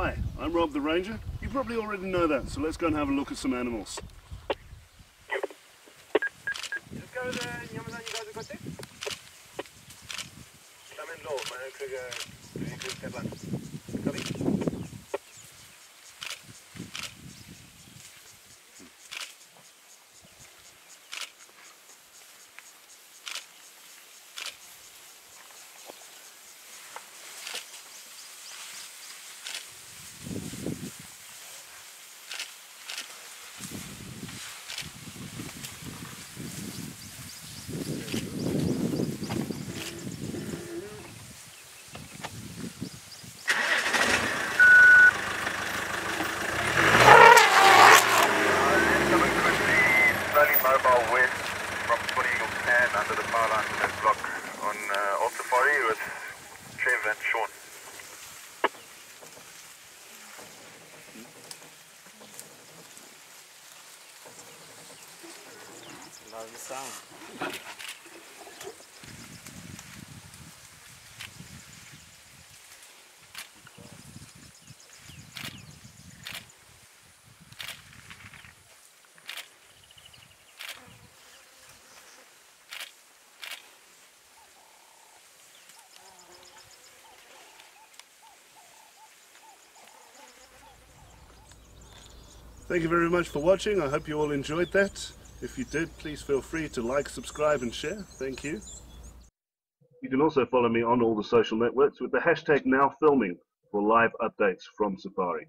Hi, I'm Rob the Ranger. You probably already know that, so let's go and have a look at some animals. Coming to the slowly mobile west from 20 Eagle 10 under the power line to that block on uh, Old Safari with Trev and Sean. Love the sound. Thank you very much for watching. I hope you all enjoyed that. If you did, please feel free to like, subscribe, and share. Thank you. You can also follow me on all the social networks with the hashtag NowFilming for live updates from Safari.